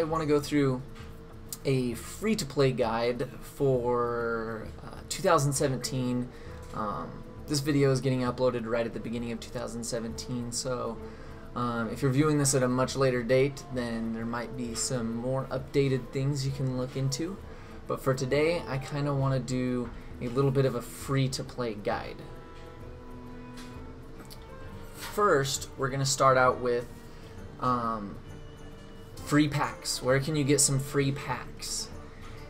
I want to go through a free-to-play guide for uh, 2017. Um, this video is getting uploaded right at the beginning of 2017, so um, if you're viewing this at a much later date, then there might be some more updated things you can look into. But for today, I kind of want to do a little bit of a free-to-play guide. First, we're going to start out with um, free packs. Where can you get some free packs?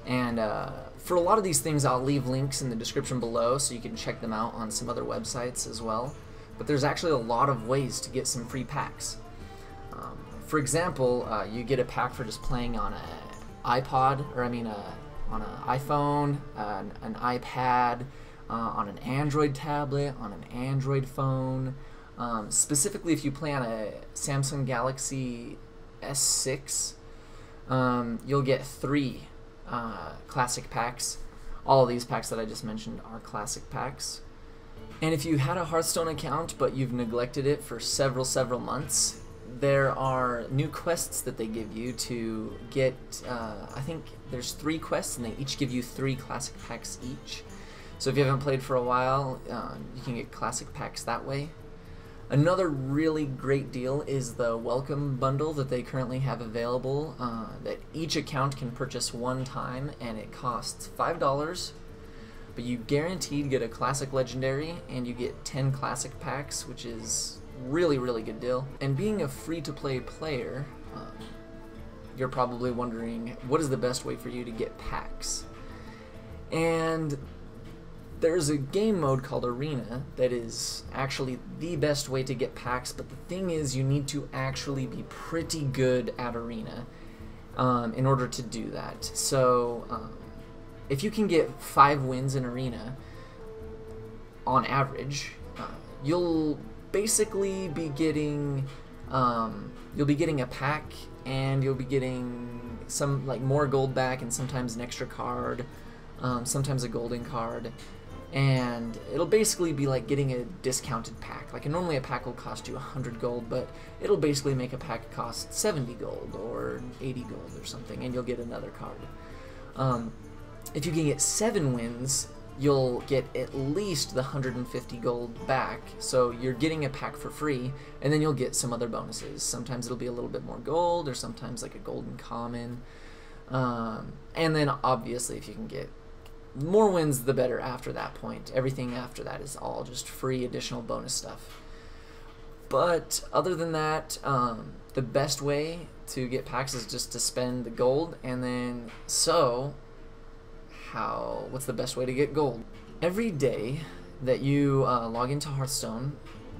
And uh, for a lot of these things, I'll leave links in the description below so you can check them out on some other websites as well. But there's actually a lot of ways to get some free packs. Um, for example, uh, you get a pack for just playing on an iPod, or I mean, a, on an iPhone, an, an iPad, uh, on an Android tablet, on an Android phone. Um, specifically, if you play on a Samsung Galaxy S6, um, you'll get three uh, classic packs. All these packs that I just mentioned are classic packs. And if you had a Hearthstone account but you've neglected it for several, several months, there are new quests that they give you to get. Uh, I think there's three quests, and they each give you three classic packs each. So if you haven't played for a while, uh, you can get classic packs that way. Another really great deal is the welcome bundle that they currently have available uh, that each account can purchase one time and it costs $5 but you guaranteed get a classic legendary and you get 10 classic packs which is really really good deal. And being a free to play player um, you're probably wondering what is the best way for you to get packs? And there's a game mode called Arena that is actually the best way to get packs, but the thing is, you need to actually be pretty good at Arena um, in order to do that. So, um, if you can get five wins in Arena on average, uh, you'll basically be getting um, you'll be getting a pack and you'll be getting some like more gold back and sometimes an extra card, um, sometimes a golden card and it'll basically be like getting a discounted pack. Like normally a pack will cost you 100 gold, but it'll basically make a pack cost 70 gold or 80 gold or something, and you'll get another card. Um, if you can get 7 wins, you'll get at least the 150 gold back, so you're getting a pack for free, and then you'll get some other bonuses. Sometimes it'll be a little bit more gold, or sometimes like a golden common. Um, and then obviously if you can get more wins the better after that point. Everything after that is all just free additional bonus stuff. But other than that, um, the best way to get packs is just to spend the gold and then so how what's the best way to get gold? Every day that you uh, log into Hearthstone,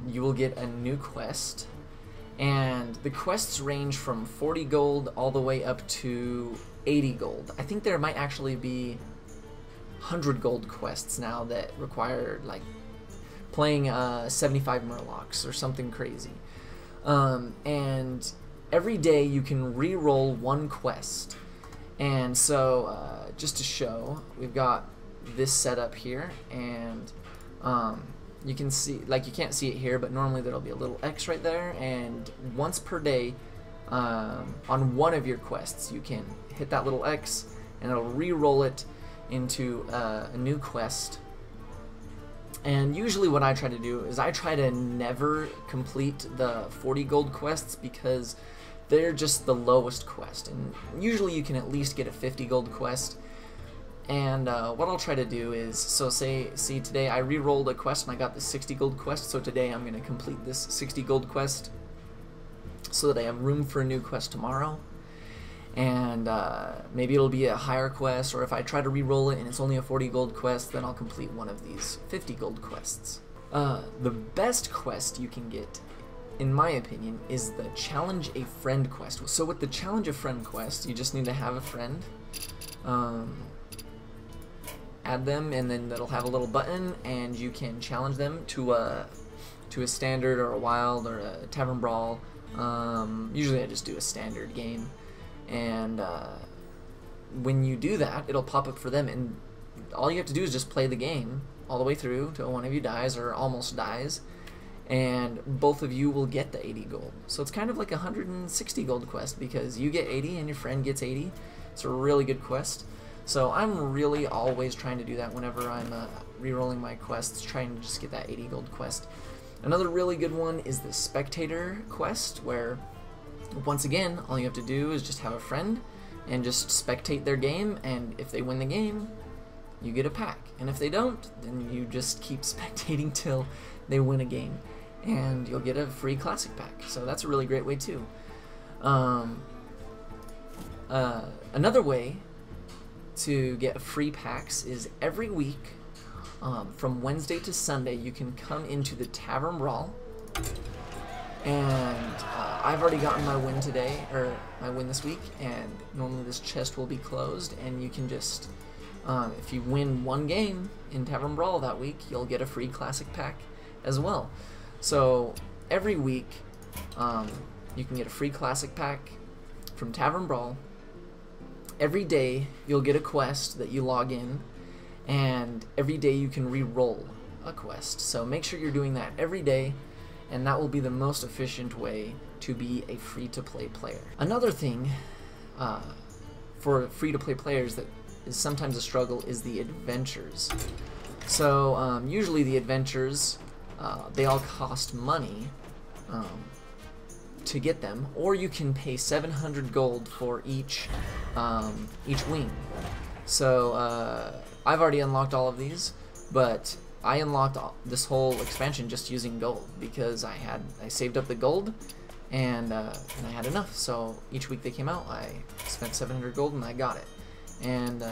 you will get a new quest and the quests range from 40 gold all the way up to 80 gold. I think there might actually be 100 gold quests now that require like playing uh, 75 Murlocs or something crazy. Um, and every day you can re-roll one quest. And so, uh, just to show, we've got this setup here, and um, you can see, like you can't see it here, but normally there'll be a little X right there, and once per day, um, on one of your quests, you can hit that little X, and it'll re-roll it into uh, a new quest. And usually what I try to do is I try to never complete the 40 gold quests because they're just the lowest quest. And usually you can at least get a 50 gold quest. And uh, what I'll try to do is, so say, see today I re-rolled a quest and I got the 60 gold quest, so today I'm going to complete this 60 gold quest so that I have room for a new quest tomorrow and uh, maybe it'll be a higher quest, or if I try to re-roll it and it's only a 40 gold quest, then I'll complete one of these 50 gold quests. Uh, the best quest you can get, in my opinion, is the Challenge a Friend quest. So with the Challenge a Friend quest, you just need to have a friend, um, add them, and then that'll have a little button, and you can challenge them to a to a standard or a wild or a tavern brawl. Um, usually I just do a standard game and uh, when you do that, it'll pop up for them, and all you have to do is just play the game all the way through until one of you dies or almost dies, and both of you will get the 80 gold. So it's kind of like a 160 gold quest because you get 80 and your friend gets 80. It's a really good quest. So I'm really always trying to do that whenever I'm uh, re-rolling my quests, trying to just get that 80 gold quest. Another really good one is the spectator quest, where once again, all you have to do is just have a friend and just spectate their game, and if they win the game, you get a pack. And if they don't, then you just keep spectating till they win a game, and you'll get a free classic pack. So that's a really great way too. Um, uh, another way to get free packs is every week um, from Wednesday to Sunday you can come into the Tavern Brawl and uh, I've already gotten my win today or my win this week and normally this chest will be closed and you can just um, if you win one game in Tavern Brawl that week you'll get a free classic pack as well so every week um, you can get a free classic pack from Tavern Brawl every day you'll get a quest that you log in, and every day you can re-roll a quest. So make sure you're doing that every day, and that will be the most efficient way to be a free-to-play player. Another thing uh, for free-to-play players that is sometimes a struggle is the adventures. So um, usually the adventures, uh, they all cost money, um, to get them, or you can pay 700 gold for each um, each wing. So uh, I've already unlocked all of these, but I unlocked this whole expansion just using gold because I had I saved up the gold and, uh, and I had enough. So each week they came out, I spent 700 gold and I got it. And uh,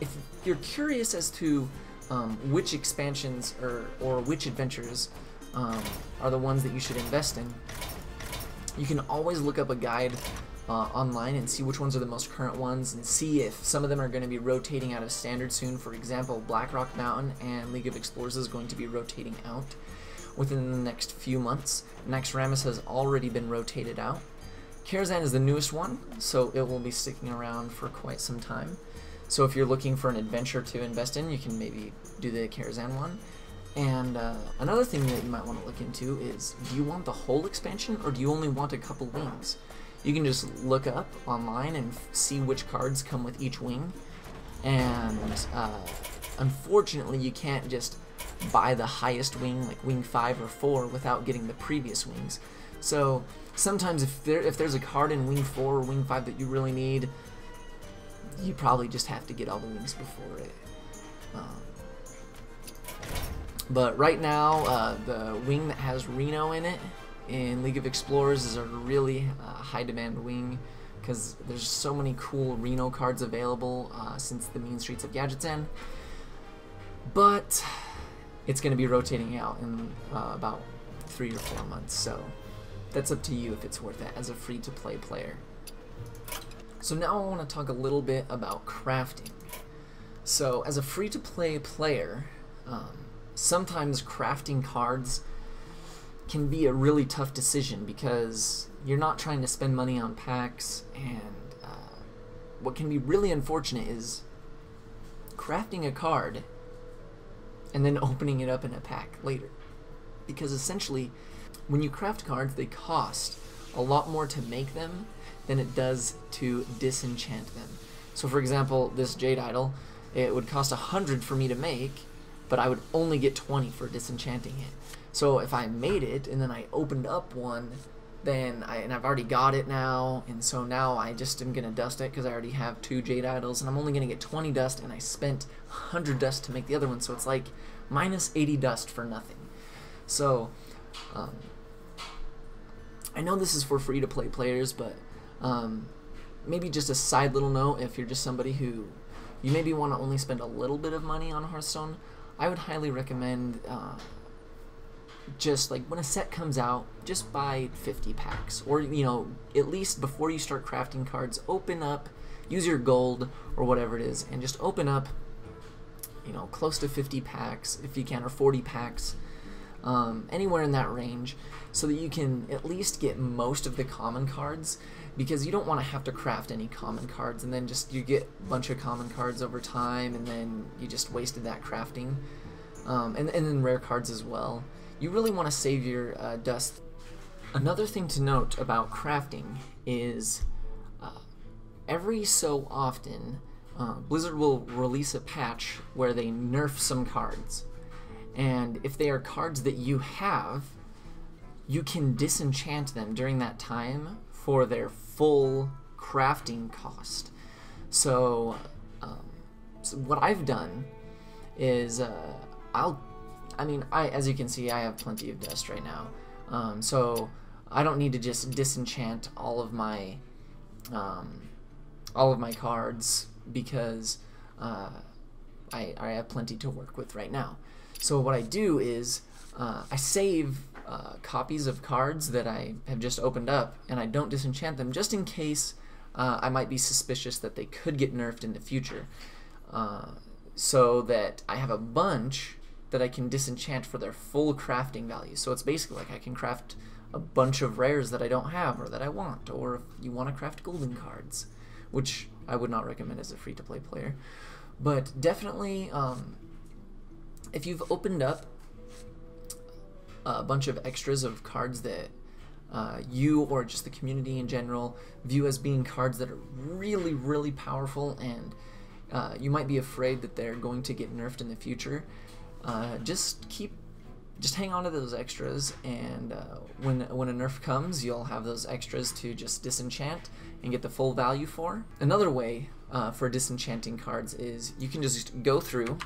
if you're curious as to um, which expansions or, or which adventures um, are the ones that you should invest in. You can always look up a guide uh, online and see which ones are the most current ones and see if some of them are going to be rotating out of standard soon. For example, Blackrock Mountain and League of Explorers is going to be rotating out within the next few months. Naxxramas has already been rotated out. Karazhan is the newest one, so it will be sticking around for quite some time. So if you're looking for an adventure to invest in, you can maybe do the Karazhan one. And uh, another thing that you might want to look into is, do you want the whole expansion or do you only want a couple wings? You can just look up online and see which cards come with each wing. And uh, unfortunately, you can't just buy the highest wing, like wing 5 or 4, without getting the previous wings. So sometimes if, there, if there's a card in wing 4 or wing 5 that you really need, you probably just have to get all the wings before it. Um, but right now, uh, the wing that has Reno in it in League of Explorers is a really uh, high demand wing because there's so many cool Reno cards available uh, since the Mean Streets of Gadgetzan. But it's going to be rotating out in uh, about three or four months, so that's up to you if it's worth it as a free-to-play player. So now I want to talk a little bit about crafting. So as a free-to-play player, um, sometimes crafting cards can be a really tough decision because you're not trying to spend money on packs and uh, what can be really unfortunate is crafting a card and then opening it up in a pack later because essentially when you craft cards they cost a lot more to make them than it does to disenchant them so for example this jade idol it would cost a hundred for me to make but I would only get 20 for disenchanting it. So if I made it and then I opened up one, then I and I've already got it now, and so now I just am gonna dust it because I already have two jade idols, and I'm only gonna get 20 dust, and I spent 100 dust to make the other one, so it's like minus 80 dust for nothing. So um, I know this is for free to play players, but um, maybe just a side little note if you're just somebody who you maybe want to only spend a little bit of money on Hearthstone. I would highly recommend uh, just like when a set comes out, just buy 50 packs, or you know, at least before you start crafting cards, open up, use your gold or whatever it is, and just open up, you know, close to 50 packs if you can, or 40 packs, um, anywhere in that range, so that you can at least get most of the common cards because you don't want to have to craft any common cards and then just you get a bunch of common cards over time and then you just wasted that crafting um, and, and then rare cards as well you really want to save your uh, dust. Another thing to note about crafting is uh, every so often, uh, Blizzard will release a patch where they nerf some cards. And if they are cards that you have, you can disenchant them during that time for their full crafting cost. So, um, so what I've done is uh, I'll, I mean, I as you can see, I have plenty of dust right now, um, so I don't need to just disenchant all of my, um, all of my cards because uh, I I have plenty to work with right now. So what I do is uh, I save uh, copies of cards that I have just opened up, and I don't disenchant them just in case uh, I might be suspicious that they could get nerfed in the future. Uh, so that I have a bunch that I can disenchant for their full crafting value. So it's basically like I can craft a bunch of rares that I don't have or that I want, or if you want to craft golden cards, which I would not recommend as a free to play player. But definitely, um, if you've opened up a bunch of extras of cards that uh, you or just the community in general view as being cards that are really, really powerful and uh, you might be afraid that they're going to get nerfed in the future, uh, just keep, just hang on to those extras, and uh, when when a nerf comes, you'll have those extras to just disenchant and get the full value for. Another way uh, for disenchanting cards is you can just go through.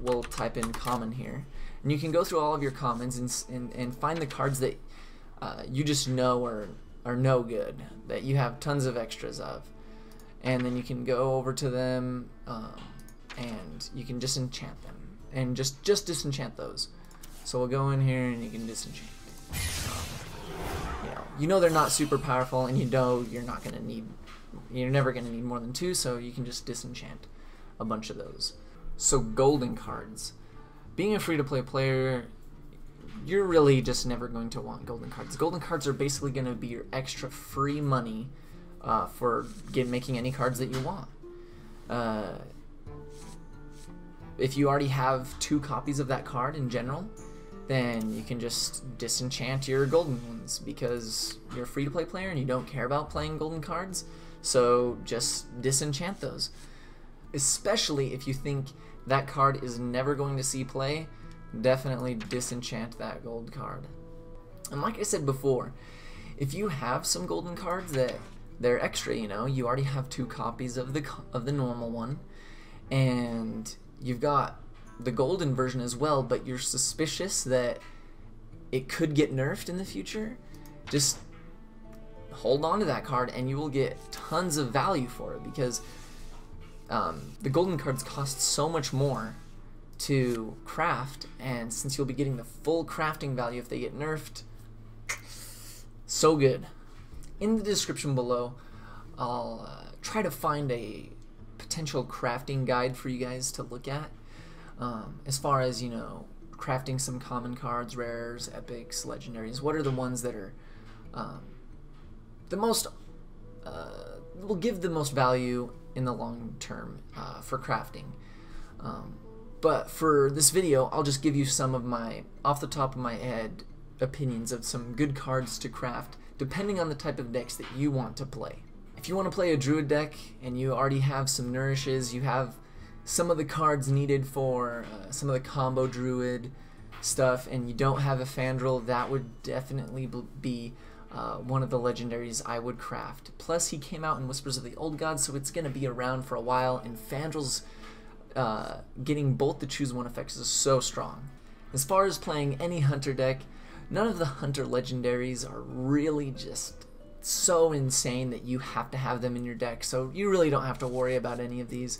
We'll type in common here, and you can go through all of your commons and and, and find the cards that uh, you just know are are no good that you have tons of extras of and then you can go over to them um, and you can disenchant them and just just disenchant those. So we'll go in here and you can disenchant. Um, you know you know they're not super powerful and you know you're not gonna need you're never gonna need more than two so you can just disenchant a bunch of those. So golden cards. Being a free-to-play player you're really just never going to want golden cards. Golden cards are basically going to be your extra free money uh, for get, making any cards that you want. Uh, if you already have two copies of that card in general, then you can just disenchant your golden ones because you're a free to play player and you don't care about playing golden cards. So just disenchant those. Especially if you think that card is never going to see play, definitely disenchant that gold card. And like I said before, if you have some golden cards that they're extra, you know. You already have two copies of the of the normal one, and you've got the golden version as well. But you're suspicious that it could get nerfed in the future. Just hold on to that card, and you will get tons of value for it because um, the golden cards cost so much more to craft, and since you'll be getting the full crafting value if they get nerfed, so good in the description below, I'll uh, try to find a potential crafting guide for you guys to look at. Um, as far as, you know, crafting some common cards, rares, epics, legendaries, what are the ones that are um, the most, uh, will give the most value in the long term uh, for crafting. Um, but for this video, I'll just give you some of my, off the top of my head, opinions of some good cards to craft depending on the type of decks that you want to play. If you want to play a druid deck and you already have some nourishes, you have some of the cards needed for uh, some of the combo druid stuff, and you don't have a Fandral, that would definitely be uh, one of the legendaries I would craft. Plus, he came out in Whispers of the Old Gods, so it's going to be around for a while, and Fandral's uh, getting both the choose one effects is so strong. As far as playing any hunter deck, none of the hunter legendaries are really just so insane that you have to have them in your deck. So you really don't have to worry about any of these.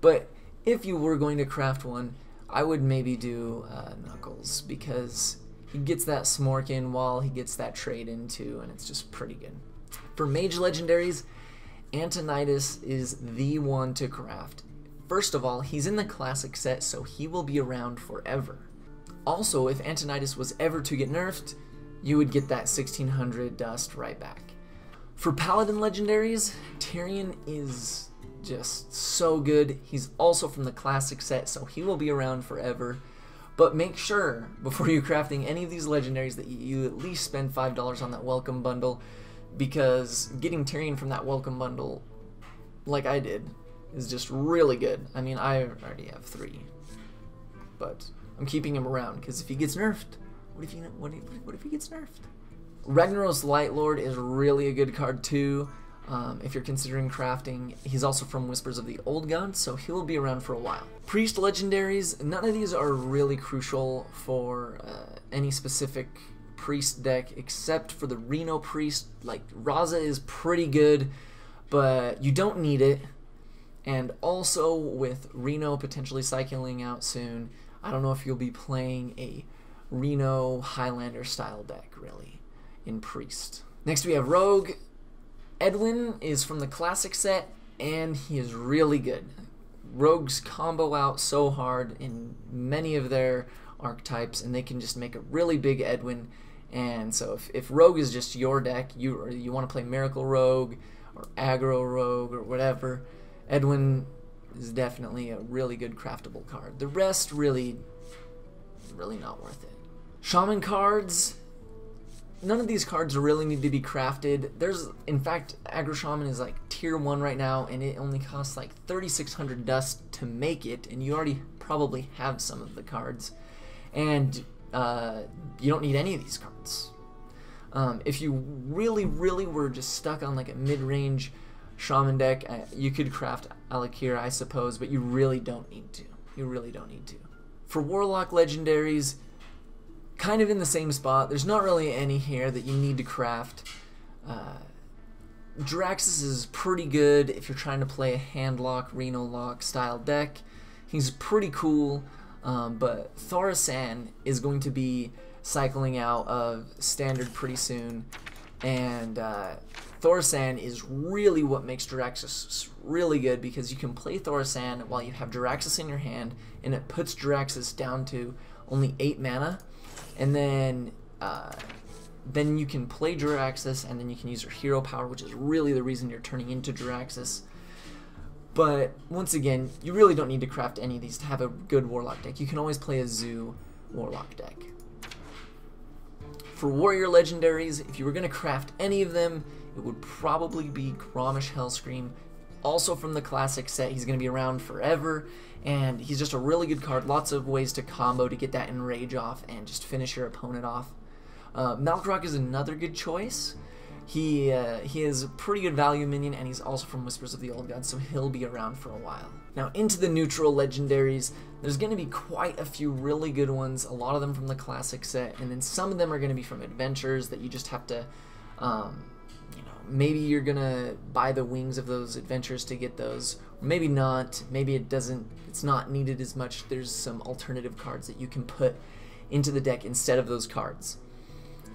But if you were going to craft one, I would maybe do uh, Knuckles because he gets that Smork in while he gets that trade in too, and it's just pretty good. For mage legendaries, Antonidas is the one to craft. First of all, he's in the classic set, so he will be around forever. Also, if Antonidas was ever to get nerfed, you would get that 1600 dust right back. For Paladin legendaries, Tirion is just so good. He's also from the classic set, so he will be around forever. But make sure before you're crafting any of these legendaries that you at least spend five dollars on that welcome bundle, because getting Tirion from that welcome bundle, like I did, is just really good. I mean, I already have three, but I'm keeping him around because if he gets nerfed, what if he what if, what if he gets nerfed? Ragnaros Lightlord is really a good card too. Um, if you're considering crafting, he's also from Whispers of the Old Gods, so he'll be around for a while. Priest legendaries, none of these are really crucial for uh, any specific priest deck except for the Reno priest. Like Raza is pretty good, but you don't need it. And also with Reno potentially cycling out soon, I don't know if you'll be playing a Reno Highlander style deck really in priest. Next we have Rogue. Edwin is from the classic set and he is really good. Rogues combo out so hard in many of their archetypes and they can just make a really big Edwin and so if, if Rogue is just your deck, you or you want to play Miracle Rogue or Aggro Rogue or whatever, Edwin is definitely a really good craftable card. The rest really really not worth it. Shaman cards, none of these cards really need to be crafted. There's, in fact, Aggro Shaman is like tier 1 right now, and it only costs like 3,600 dust to make it, and you already probably have some of the cards. And uh, you don't need any of these cards. Um, if you really, really were just stuck on like a mid-range shaman deck, uh, you could craft Alakira, I suppose, but you really don't need to. You really don't need to. For Warlock legendaries, kind of in the same spot. There's not really any here that you need to craft. Uh, Jaraxxus is pretty good if you're trying to play a handlock, Reno lock style deck. He's pretty cool. Um, but Thaurissan is going to be cycling out of standard pretty soon, and uh, Thaurissan is really what makes Jaraxxus really good because you can play Thaurissan while you have Jaraxxus in your hand, and it puts Jaraxxus down to only 8 mana, and then uh, then you can play Jaraxxus, and then you can use your hero power, which is really the reason you're turning into Jaraxxus. But once again, you really don't need to craft any of these to have a good Warlock deck. You can always play a Zoo Warlock deck. For Warrior Legendaries, if you were going to craft any of them, it would probably be Grommash Hellscream. Also from the classic set, he's going to be around forever, and he's just a really good card. Lots of ways to combo to get that Enrage off and just finish your opponent off. Uh, Malkorok is another good choice. He uh, he is a pretty good value minion, and he's also from Whispers of the Old Gods, so he'll be around for a while. Now, into the neutral legendaries, there's going to be quite a few really good ones, a lot of them from the classic set, and then some of them are going to be from adventures that you just have to, um, you know, maybe you're going to buy the wings of those adventures to get those, maybe not, maybe it doesn't, it's not needed as much, there's some alternative cards that you can put into the deck instead of those cards.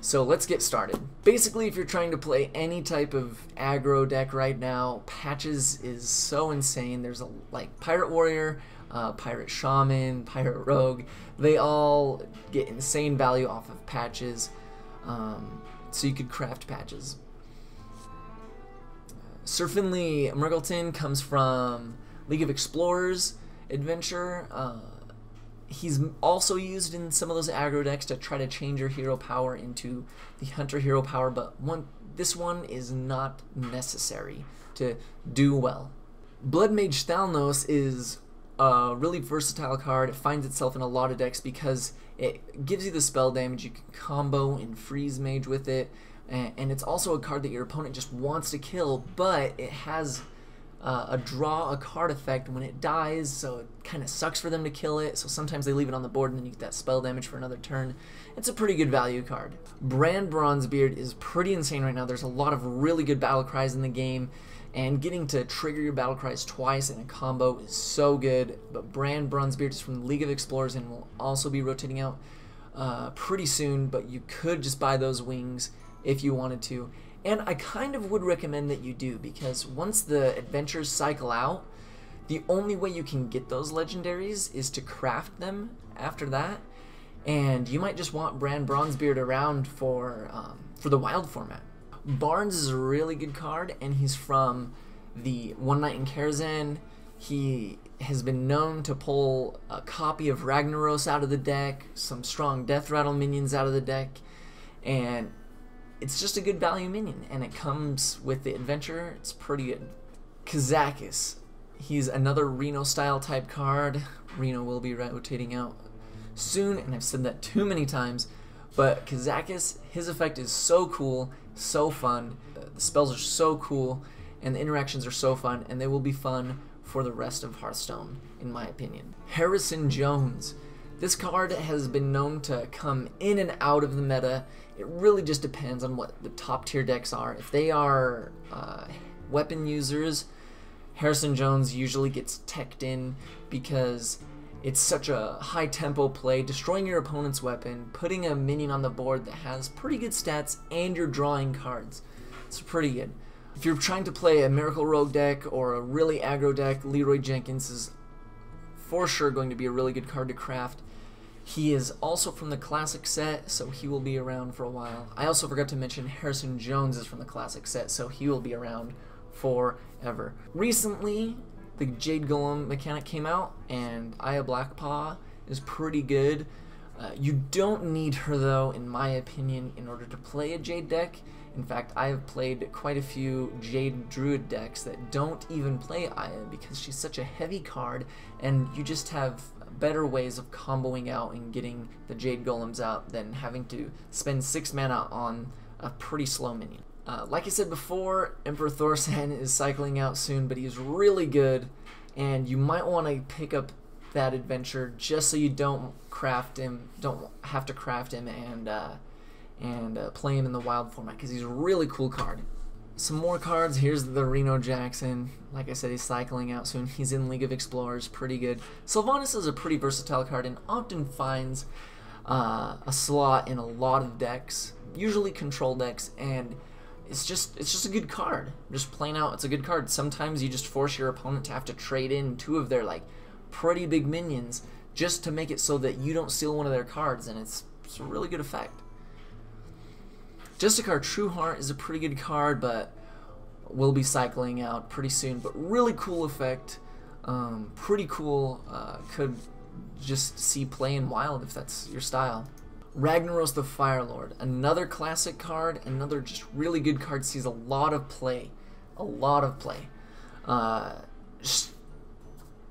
So let's get started. Basically, if you're trying to play any type of aggro deck right now, Patches is so insane. There's a like Pirate Warrior, uh, Pirate Shaman, Pirate Rogue. They all get insane value off of Patches. Um, so you could craft Patches. Sir Finley Mrrgglton comes from League of Explorers adventure. Uh, he's also used in some of those aggro decks to try to change your hero power into the hunter hero power, but one this one is not necessary to do well. Blood Mage Thalnos is a really versatile card. It finds itself in a lot of decks because it gives you the spell damage. You can combo and freeze mage with it, and it's also a card that your opponent just wants to kill, but it has uh, a draw a card effect when it dies, so it kind of sucks for them to kill it. So sometimes they leave it on the board and then you get that spell damage for another turn. It's a pretty good value card. Brann Bronzebeard is pretty insane right now. There's a lot of really good battle cries in the game, and getting to trigger your battle cries twice in a combo is so good. But Brann Bronzebeard is from the League of Explorers and will also be rotating out uh, pretty soon. But you could just buy those wings if you wanted to. And I kind of would recommend that you do because once the adventures cycle out, the only way you can get those legendaries is to craft them after that. And you might just want Brann Bronzebeard around for um, for the wild format. Barnes is a really good card, and he's from the One Night in Karazhan. He has been known to pull a copy of Ragnaros out of the deck, some strong Death Rattle minions out of the deck, and it's just a good value minion, and it comes with the adventure. It's pretty good. Kazakus. He's another Reno style type card. Reno will be rotating out soon, and I've said that too many times. But Kazakus, his effect is so cool, so fun. The spells are so cool, and the interactions are so fun, and they will be fun for the rest of Hearthstone, in my opinion. Harrison Jones. This card has been known to come in and out of the meta. It really just depends on what the top tier decks are. If they are uh, weapon users, Harrison Jones usually gets teched in because it's such a high tempo play, destroying your opponent's weapon, putting a minion on the board that has pretty good stats, and you're drawing cards. It's pretty good. If you're trying to play a Miracle Rogue deck or a really aggro deck, Leroy Jenkins is for sure going to be a really good card to craft. He is also from the Classic set, so he will be around for a while. I also forgot to mention Harrison Jones is from the Classic set, so he will be around forever. Recently, the Jade Golem mechanic came out, and Aya Blackpaw is pretty good. Uh, you don't need her, though, in my opinion, in order to play a Jade deck. In fact, I have played quite a few Jade Druid decks that don't even play Aya because she's such a heavy card, and you just have better ways of comboing out and getting the Jade Golems out than having to spend 6 mana on a pretty slow minion. Uh, like I said before, Emperor Thaurissan is cycling out soon, but he's really good, and you might want to pick up that adventure just so you don't craft him, don't have to craft him and uh, and uh, play him in the wild format because he's a really cool card. Some more cards. Here's the Reno Jackson. Like I said, he's cycling out soon. He's in League of Explorers, pretty good. Sylvanas is a pretty versatile card and often finds uh, a slot in a lot of decks, usually control decks, and it's just it's just a good card. Just plain out, it's a good card. Sometimes you just force your opponent to have to trade in two of their like pretty big minions just to make it so that you don't steal one of their cards, and it's, it's a really good effect. Justicar Trueheart is a pretty good card, but will be cycling out pretty soon. But really cool effect. Um, pretty cool. Uh, could just see playing wild if that's your style. Ragnaros the Fire Lord, another classic card, another just really good card. Sees a lot of play, a lot of play. Uh,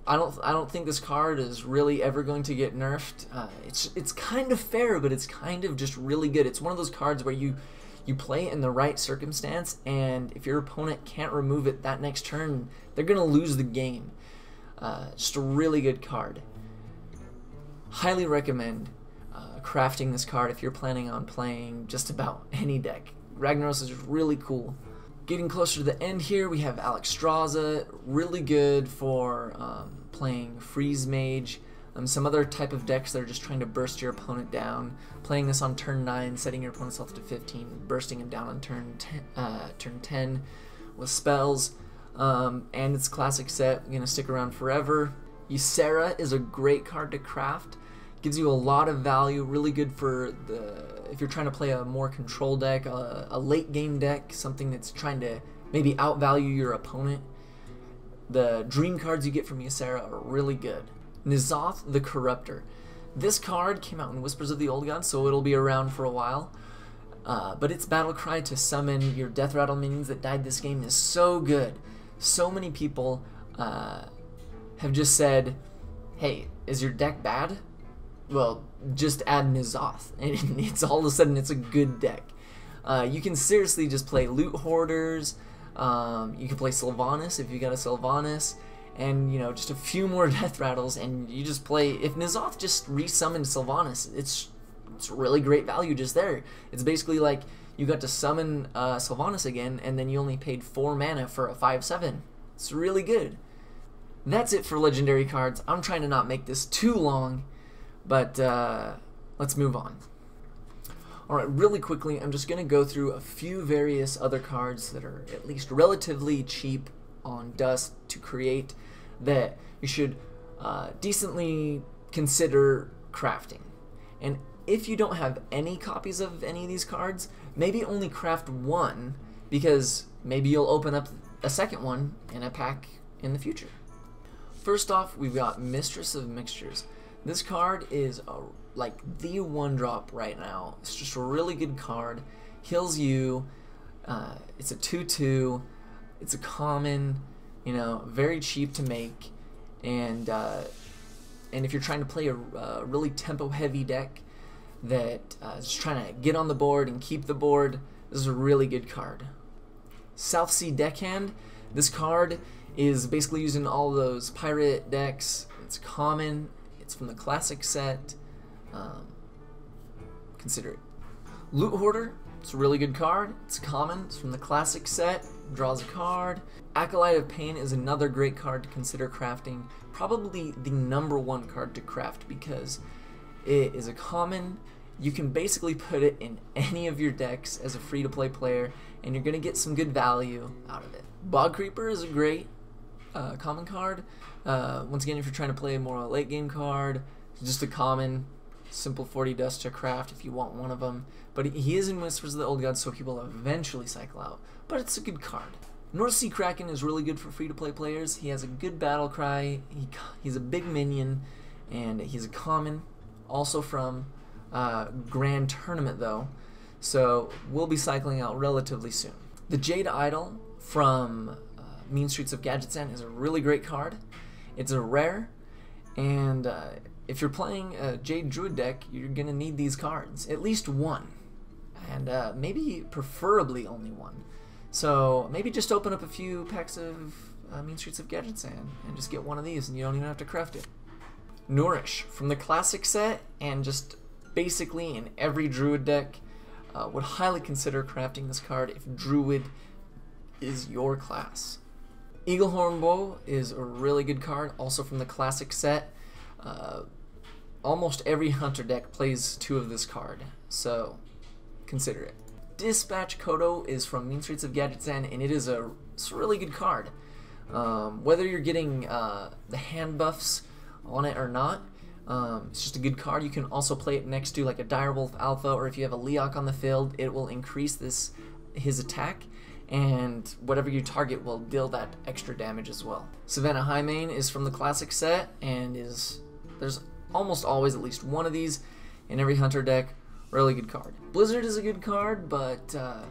I don't I don't think this card is really ever going to get nerfed. Uh, it's it's kind of fair, but it's kind of just really good. It's one of those cards where you you play in the right circumstance, and if your opponent can't remove it that next turn, they're to lose the game. Uh, just a really good card. Highly recommend uh, crafting this card if you're planning on playing just about any deck. Ragnaros is really cool. Getting closer to the end here, we have Alexstrasza, really good for um, playing Freeze Mage, um, some other type of decks that are just trying to burst your opponent down. Playing this on turn 9, setting your opponent's health to 15, bursting him down on turn 10, uh, turn 10 with spells. Um, and it's classic set, going to stick around forever. Ysera is a great card to craft. Gives you a lot of value, really good for the if you're trying to play a more control deck, a, a late game deck, something that's trying to maybe outvalue your opponent. The dream cards you get from Ysera are really good. N'Zoth the Corruptor. This card came out in Whispers of the Old Gods, so it'll be around for a while. Uh, but its battle cry to summon your Death Rattle minions that died this game is so good. So many people uh, have just said, hey, is your deck bad? Well, just add N'Zoth, and it's all of a sudden it's a good deck. Uh, you can seriously just play Loot Hoarders. Um, you can play Sylvanas if you got a Sylvanas and you know just a few more death rattles and you just play if N'Zoth just resummoned Sylvanas it's it's really great value just there it's basically like you got to summon uh, Sylvanas again and then you only paid 4 mana for a 5-7 it's really good that's it for legendary cards I'm trying to not make this too long but uh, let's move on Alright, really quickly, I'm just going to go through a few various other cards that are at least relatively cheap on Dust to create that you should uh, decently consider crafting. And if you don't have any copies of any of these cards, maybe only craft one because maybe you'll open up a second one in a pack in the future. First off, we've got Mistress of Mixtures. This card is a, like the one drop right now. It's just a really good card. Heals you. Uh, it's a 2-2. It's a common. You know, very cheap to make, and uh, and if you're trying to play a, a really tempo-heavy deck that uh, is trying to get on the board and keep the board, this is a really good card. Southsea Deckhand. This card is basically used in all those pirate decks. It's common. It's from the classic set. Um, consider it. Loot Hoarder. It's a really good card. It's common. It's from the classic set. Draws a card. Acolyte of Pain is another great card to consider crafting. Probably the number one card to craft because it is a common. You can basically put it in any of your decks as a free to play player, and you're going to get some good value out of it. Bog Creeper is a great uh, common card. Uh, once again, if you're trying to play more a late game card, just a common, simple 40 dust to craft if you want one of them. But he is in Whispers of the Old Gods, so he will eventually cycle out. But it's a good card. North Sea Kraken is really good for free to play players. He has a good battle cry. He, he's a big minion, and he's a common. Also from uh, Grand Tournament, though. So we'll be cycling out relatively soon. The Jade Idol from uh, Mean Streets of Gadgetzan is a really great card. It's a rare, and uh, if you're playing a Jade Druid deck, you're going to need these cards. At least one. And uh, maybe preferably only one. So maybe just open up a few packs of uh, Mean Streets of Gadgetzan and just get one of these and you don't even have to craft it. Nourish from the classic set and just basically in every Druid deck. Uh, would highly consider crafting this card if Druid is your class. Eaglehorn Bow is a really good card, also from the classic set. Uh, almost every hunter deck plays two of this card, so consider it. Dispatch Kodo is from Mean Streets of Gadgetzan, and it is a, it's a really good card. Um, whether you're getting uh, the hand buffs on it or not, um, it's just a good card. You can also play it next to like a Direwolf Alpha, or if you have a Leokk on the field, it will increase this his attack, and whatever you target will deal that extra damage as well. Savannah Highmane is from the classic set, and is there's almost always at least one of these in every hunter deck. Really good card. Blizzard is a good card, but uh,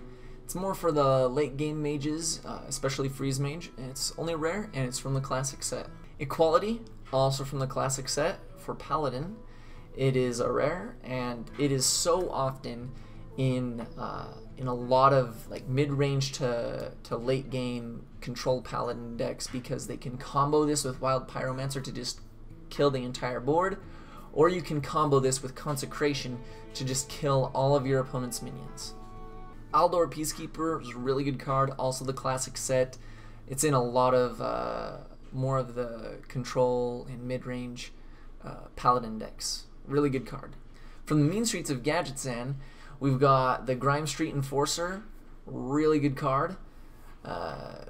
it's more for the late game mages, uh, especially Freeze Mage. It's only rare, and it's from the classic set. Equality, also from the classic set for Paladin. It is a rare, and it is so often in uh, in a lot of like mid-range to to late game control Paladin decks because they can combo this with Wild Pyromancer to just kill the entire board, or you can combo this with Consecration to just kill all of your opponent's minions. Aldor Peacekeeper is a really good card, also the classic set. It's in a lot of uh, more of the control and mid-range uh, Paladin decks. Really good card. From the Mean Streets of Gadgetzan, we've got the Grime Street Enforcer. Really good card. Uh,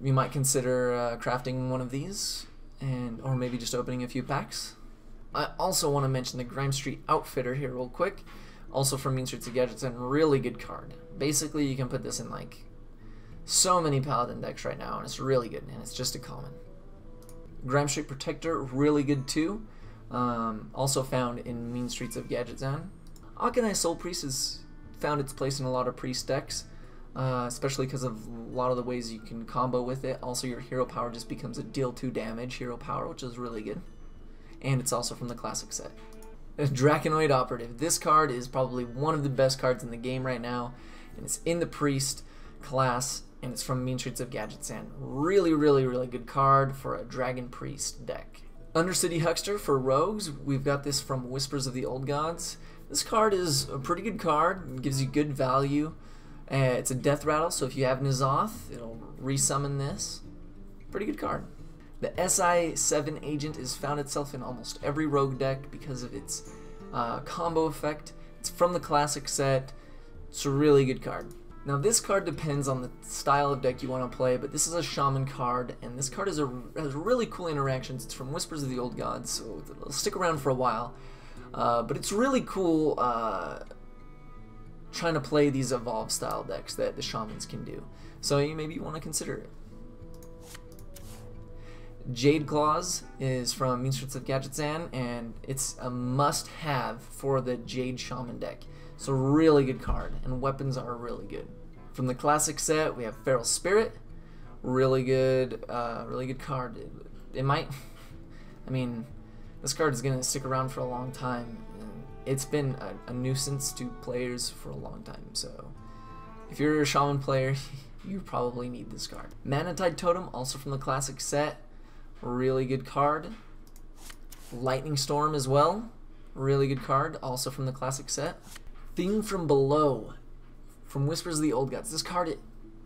you might consider uh, crafting one of these, and or maybe just opening a few packs. I also want to mention the Grime Street Outfitter here real quick. Also from Mean Streets of Gadgetzan, really good card. Basically, you can put this in like so many Paladin decks right now, and it's really good, and it's just a common. Grime Street Protector, really good too. Um, also found in Mean Streets of Gadgetzan. Auchenai Soulpriest has found its place in a lot of priest decks, uh, especially because of a lot of the ways you can combo with it. Also, your hero power just becomes a deal 2 damage hero power, which is really good. And it's also from the classic set. Drakonid Operative. This card is probably one of the best cards in the game right now, and it's in the priest class, and it's from Mean Streets of Gadgetzan. Really, really, really good card for a Dragon Priest deck. Undercity Huckster for rogues. We've got this from Whispers of the Old Gods. This card is a pretty good card. It gives you good value. Uh, it's a death rattle, so if you have N'Zoth, it'll resummon this. Pretty good card. The SI7 agent has found itself in almost every rogue deck because of its uh, combo effect. It's from the classic set. It's a really good card. Now this card depends on the style of deck you want to play, but this is a Shaman card, and this card is a, has really cool interactions. It's from Whispers of the Old Gods, so it'll stick around for a while. Uh, but it's really cool uh, trying to play these evolve style decks that the Shamans can do. So you maybe want to consider it. Jade Claws is from Mean Streets of Gadgetzan, and it's a must-have for the Jade Shaman deck. It's a really good card, and weapons are really good. From the classic set, we have Feral Spirit, really good, uh, really good card. It, it might, I mean, this card is gonna stick around for a long time. It's been a, a nuisance to players for a long time, so if you're a Shaman player, you probably need this card. Manatide Totem, also from the classic set, really good card. Lightning Storm as well, really good card, also from the classic set. Thing from Below, from Whispers of the Old Gods. This card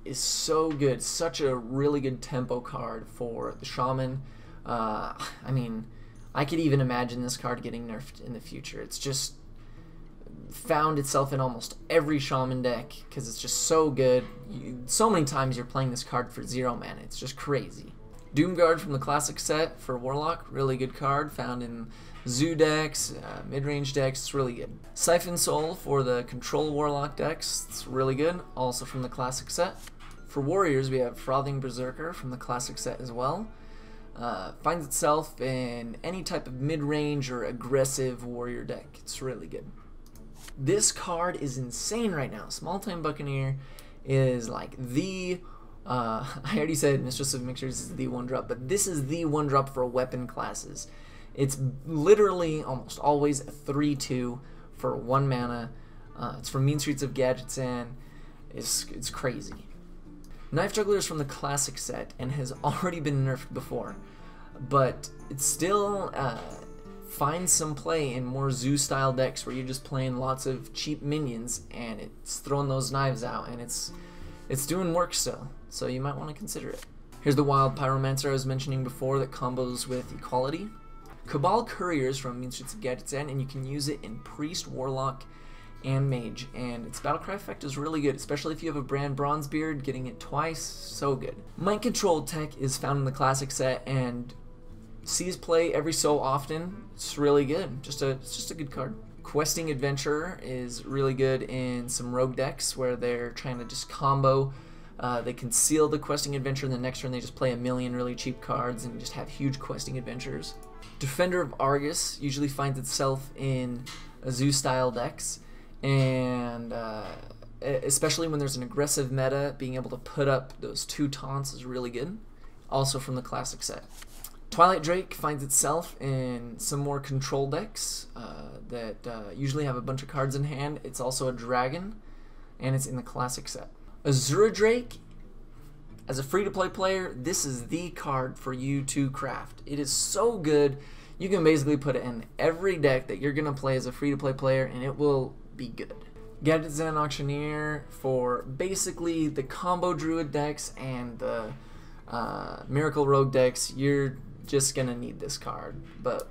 is so good, such a really good tempo card for the Shaman. Uh, I mean, I could even imagine this card getting nerfed in the future. It's just found itself in almost every shaman deck because it's just so good. You, so many times you're playing this card for zero mana. It's just crazy. Doomguard from the classic set for Warlock, really good card, found in Zoo decks, uh, mid-range decks, it's really good. Siphon Soul for the Control Warlock decks, it's really good, also from the classic set. For Warriors, we have Frothing Berserker from the classic set as well. Uh, finds itself in any type of mid-range or aggressive warrior deck. It's really good. This card is insane right now. Small Time Buccaneer is like the. Uh, I already said Mistress of Mixtures is the one drop, but this is the one drop for weapon classes. It's literally almost always a 3 2 for one mana. Uh, it's from Mean Streets of Gadgetzan. It's, it's crazy. Knife Juggler is from the classic set and has already been nerfed before, but it still uh, finds some play in more zoo style decks where you're just playing lots of cheap minions and it's throwing those knives out and it's it's doing work still. So you might want to consider it. Here's the wild pyromancer I was mentioning before that combos with equality. Kabal Couriers from Mean Streets of Gadgetzan and you can use it in Priest, Warlock, and Mage. And its Battlecry effect is really good, especially if you have a Brann Bronzebeard, getting it twice, so good. Mind Control tech is found in the classic set and sees play every so often. It's really good. Just a it's just a good card. Questing Adventurer is really good in some rogue decks where they're trying to just combo. Uh, they conceal the questing adventure in the next turn. They just play a million really cheap cards and just have huge questing adventures. Defender of Argus usually finds itself in a zoo style decks, and uh, especially when there's an aggressive meta, being able to put up those two taunts is really good. Also from the classic set. Twilight Drake finds itself in some more control decks uh, that uh, usually have a bunch of cards in hand. It's also a dragon, and it's in the classic set. Azure Drake, as a free-to-play player, this is the card for you to craft. It is so good. You can basically put it in every deck that you're going to play as a free-to-play player, and it will be good. Gadgetzan Auctioneer for basically the combo druid decks and the uh, Miracle Rogue decks. You're just gonna need this card. But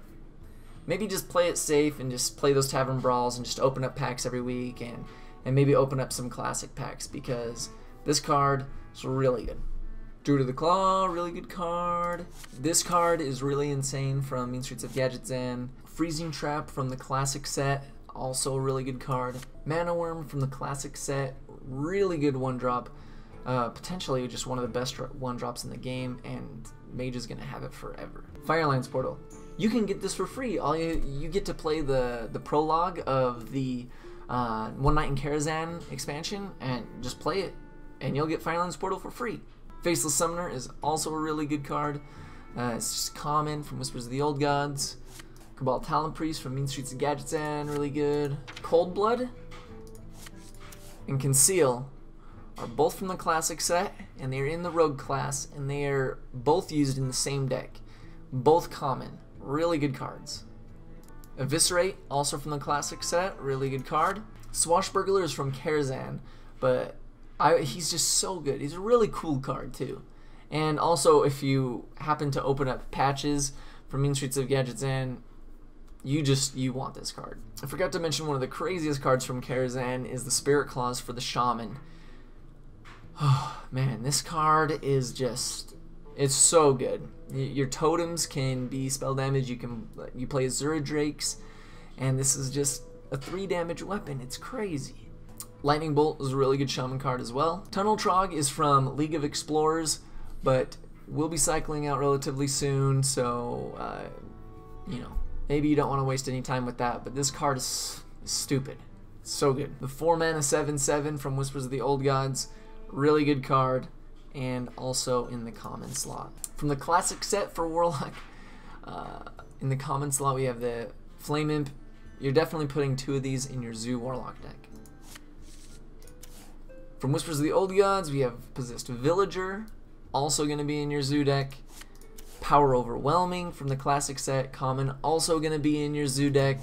maybe just play it safe and just play those tavern brawls and just open up packs every week and and maybe open up some classic packs because this card is really good. Druid of the Claw, really good card. This card is really insane from Mean Streets of Gadgetzan. Freezing Trap from the classic set, also a really good card. Mana Wyrm from the classic set, really good one drop. Uh, potentially just one of the best one drops in the game, and Mage is gonna have it forever. Firelands Portal. You can get this for free. All you you get to play the the prologue of the uh, One Night in Karazhan expansion and just play it, and you'll get Firelands Portal for free. Faceless Summoner is also a really good card. Uh, it's just common from Whispers of the Old Gods. Kabal Talonpriest from Mean Streets of Gadgetzan, really good. Cold Blood and Conceal are both from the classic set, and they're in the rogue class, and they are both used in the same deck. Both common. Really good cards. Eviscerate, also from the classic set, really good card. Swashburglar is from Karazhan, but I, he's just so good. He's a really cool card, too. And also, if you happen to open up patches from Mean Streets of Gadgetzan, you just you want this card. I forgot to mention one of the craziest cards from Karazhan is the Spirit Claws for the Shaman. Oh, man, this card is just it's so good. Your totems can be spell damage. You can you play Azure Drakes, and this is just a three damage weapon. It's crazy. Lightning Bolt is a really good shaman card as well. Tunnel Trog is from League of Explorers, but we'll be cycling out relatively soon, so uh, you know maybe you don't want to waste any time with that. But this card is stupid. It's so good. The four mana seven seven from Whispers of the Old Gods, really good card, and also in the common slot. From the classic set for Warlock, uh, in the common slot we have the Flame Imp. You're definitely putting two of these in your Zoo Warlock deck. From Whispers of the Old Gods, we have Possessed Villager, also going to be in your Zoo deck. Power Overwhelming from the classic set, common, also going to be in your Zoo deck.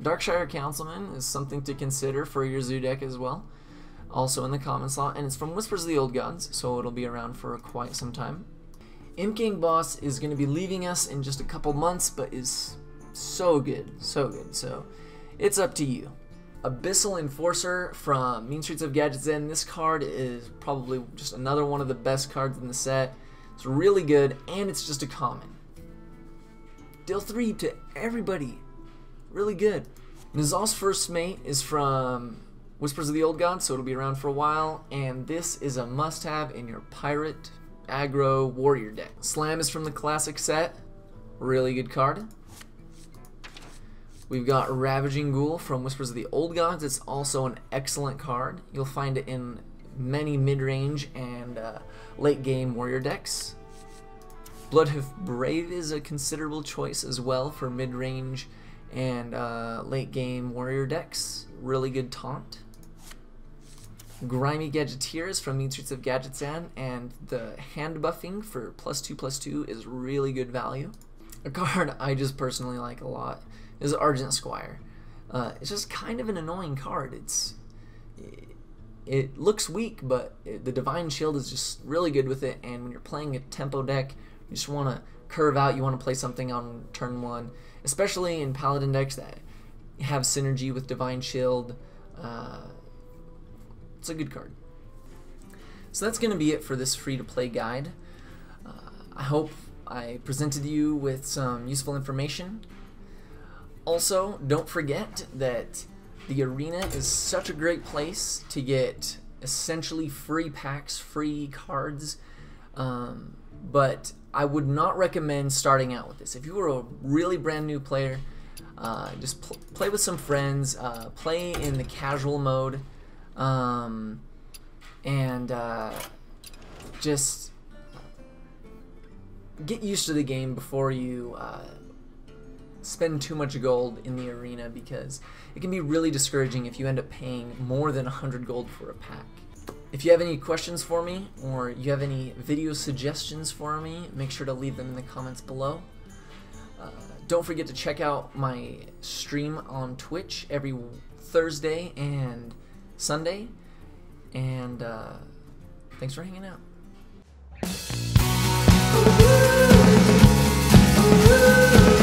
Darkshire Councilman is something to consider for your Zoo deck as well, also in the common slot, and it's from Whispers of the Old Gods, so it'll be around for quite some time. Imp Gang Boss is going to be leaving us in just a couple months, but is so good, so good, so it's up to you. Abyssal Enforcer from Mean Streets of Gadgetzan. This card is probably just another one of the best cards in the set. It's really good, and it's just a common. Deal 3 to everybody. Really good. N'Zoth's First Mate is from Whispers of the Old Gods, so it'll be around for a while, and this is a must-have in your Pirate Aggro Warrior deck. Slam is from the classic set. Really good card. We've got Ravaging Ghoul from Whispers of the Old Gods. It's also an excellent card. You'll find it in many mid-range and uh, late-game warrior decks. Bloodhoof Brave is a considerable choice as well for mid-range and uh, late-game warrior decks. Really good taunt. Grimy Gadgeteers from Mean Streets of Gadgetzan, and the hand buffing for plus two plus two is really good value. A card I just personally like a lot is Argent Squire. Uh, it's just kind of an annoying card. It's it, looks weak, but it, the Divine Shield is just really good with it. And when you're playing a tempo deck, you just want to curve out. You want to play something on turn one, especially in Paladin decks that have synergy with Divine Shield. Uh, it's a good card. So that's going to be it for this free-to-play guide. Uh, I hope I presented you with some useful information. Also, don't forget that the arena is such a great place to get essentially free packs, free cards, um, but I would not recommend starting out with this. If you were a really brand new player, uh, just pl play with some friends, uh, play in the casual mode, um, and uh, just get used to the game before you uh, spend too much gold in the arena because it can be really discouraging if you end up paying more than 100 gold for a pack. If you have any questions for me or you have any video suggestions for me, make sure to leave them in the comments below. Uh, don't forget to check out my stream on Twitch every Thursday and Sunday. And uh, thanks for hanging out. Ooh, ooh.